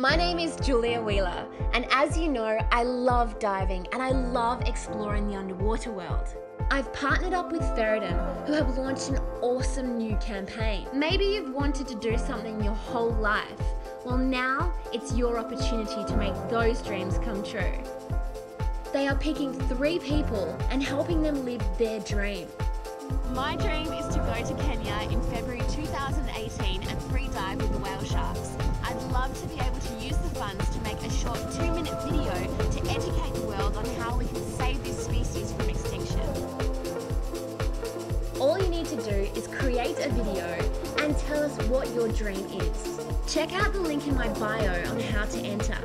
My name is Julia Wheeler, and as you know, I love diving and I love exploring the underwater world. I've partnered up with Ferratum, who have launched an awesome new campaign. Maybe you've wanted to do something your whole life. Well, now it's your opportunity to make those dreams come true. They are picking three people and helping them live their dream. My dream is to go to Kenya in February 2018 need to do is create a video and tell us what your dream is. Check out the link in my bio on how to enter.